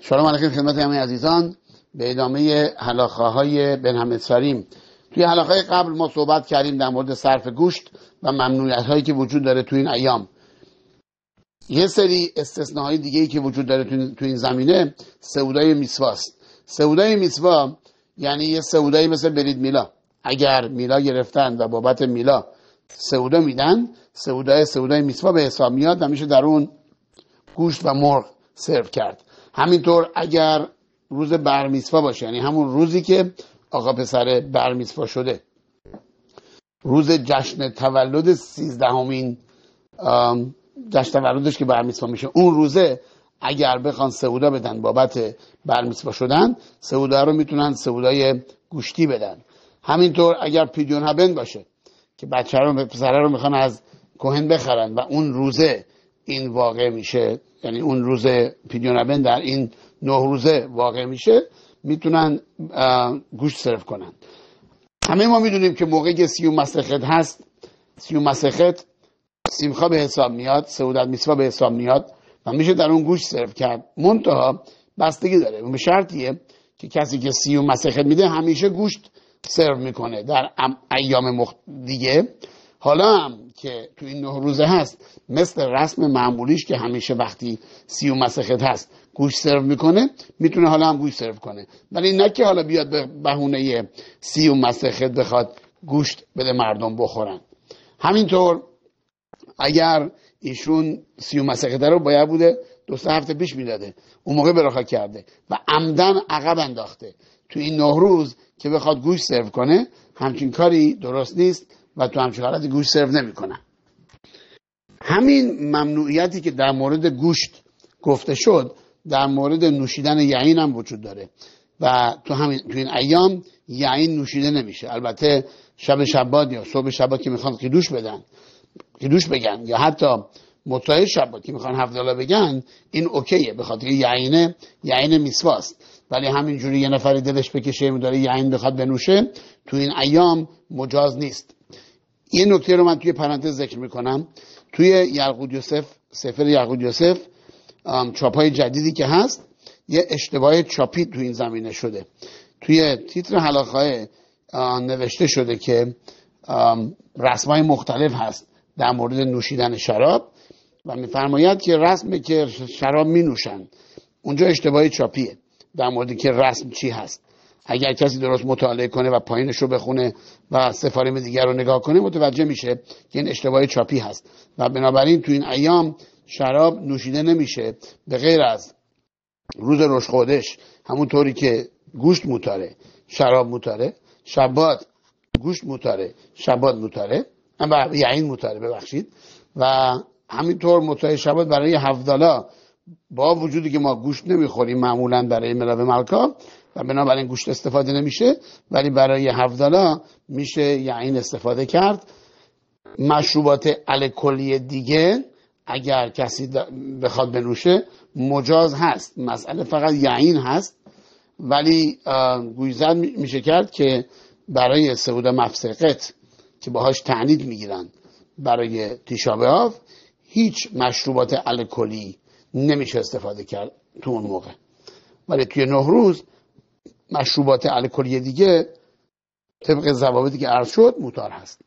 سلام علیکم خدمت همه عزیزان. به ادامه حلاخه های بن حمد ساریم توی حلاقه قبل ما صحبت کردیم در مورد صرف گوشت و ممنوعیت هایی که وجود داره تو این ایام. یه سری استثناهای دیگه ای که وجود داره تو این زمینه سعودای میسواست. سعودای میسوا یعنی یه سعودایی مثل برید میلا. اگر میلا گرفتن و بابت میلا سعودا میدن سعودای سعودای میسوا به حساب میاد و میشه در اون گوشت و مرغ سرو کرد. همینطور اگر روز برمیسوا باشه یعنی همون روزی که آقا پسر برمیسوا شده. روز جشن تولد سیزدهمین جشن تولدش که برمیسوا میشه. اون روزه اگر بخوان سعودا بدن بابت برمیسوا شدن سعودا رو می‌تونن سعودای گوشتی بدن. همینطور اگر پیدیون هبن باشه که بچه رو پسره رو می‌خوان از כהן بخرن و اون روزه این واقع میشه یعنی اون روز פדיון در این نه روزه واقع میشه می‌تونن گوشت سرو کنن. همه ما می‌دونیم که موقعی که סיום מסכת هست סיום מסכת שמחה به حساب میاد סעודת מצווה به حساب میاد و میشه در اون گوشت سرو کرد. منتها بستگی داره. به شرطیه که کسی که סיום מסכת میده همیشه گوشت سرو می‌کنه در ایام مخ... دیگه. حالا هم که تو این نه روزه هست مثل رسم معمولیش که همیشه وقتی سی و مسخت هست گوش سرو می‌کنه می‌تونه حالا هم گوش سرو کنه. ولی نه که حالا بیاد به بهونه سی و مسخت بخواد گوشت بده مردم بخورن. همینطور اگر ایشون سی و مسخت رو باید بوده دو سه هفته پیش می‌داده. اون موقع براخا کرده. و عمدن عقب انداخته. تو این نه روز که بخواد گوش سرو کنه همچین کاری درست نیست. و تو همچین حالت گوشت سرو نمی‌کنن. همین ممنوعیتی که در مورد گوشت گفته شد در مورد نوشیدن یعین هم وجود داره. و تو همین تو این ایام یعین نوشیده نمیشه. البته شب شباد یا صبح شباد که می‌خوان قیدوش بدن قیدوش بگن یا حتی متای شباد که می‌خوان هفدالا بگن این اوکیه. به خاطر یعینه یعین میسواست. ولی همینجوری یه نفری دلش بکشه داره یعین بخواد بنوشه تو این ایام مجاز نیست. این نکته رو من توی پرانتز ذکر می‌کنم. توی یعقوب یوسف سفر یعقوب یوسف چاپ های جدیدی که هست یه اشتباه چاپی تو این زمینه شده. توی تیتر حلاقه نوشته شده که رسمای مختلف هست در مورد نوشیدن شراب و میفرماید که رسم که شراب می نوشن اونجا اشتباه چاپیه در مورد که رسم چی هست. اگر کسی درست مطالعه کنه و پایینش رو بخونه و سفاریم دیگر رو نگاه کنه متوجه میشه که این اشتباه چاپی هست. و بنابراین تو این ایام شراب نوشیده نمیشه. به غیر از روز روشخودش همونطوری که گوشت موتاره شراب موتاره شبات گوشت موتاره شبات موتاره یعین موتاره ببخشید. و همینطور متای شبات برای هفدالا با وجودی که ما گوشت نمی‌خوریم معمولا برای ملاوه ملکا و بنابراین گوشت استفاده نمیشه ولی برای هفدالا میشه یعین استفاده کرد. مشروبات الکلی دیگه اگر کسی بخواد بنوشه مجاز هست. مسئله فقط یعین هست. ولی گویزد میشه کرد که برای سعود مفسقت که باهاش تعنید می‌گیرن برای تیشابه آف هیچ مشروبات الکلی نمیشه استفاده کرد تو اون موقع. ولی توی نه روز مشروبات الکلی دیگه طبق ضوابطی که عرض شد موتار هست.